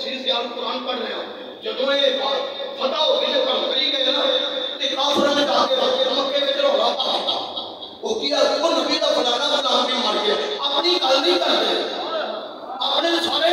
تفسیر سے قرآن پڑھ رہے ہیں جدو یہ بات فتح ہو گئی جب کری گئے نا تے کافروں نے کہا کہ مکے وچ رولا پا وہ کیا وہ نبی دا فلانا فلانا بھی مر گیا۔ اپنی گل نہیں کرتے اپنے سارے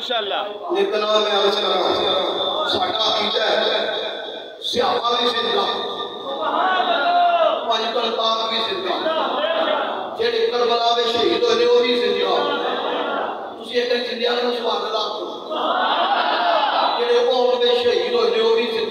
ماشاءاللہ۔ جتنا میں عرض کر رہا ہوں ساڈا عقیدہ ہے صحابہ بھی زندہ۔ پنج پاک بھی زندہ۔ جڑے کربلا میں شہید ہوئے وہ بھی زندہ۔ تسی ایک اللہ۔ میں شہید ہوئے وہ بھی زندہ۔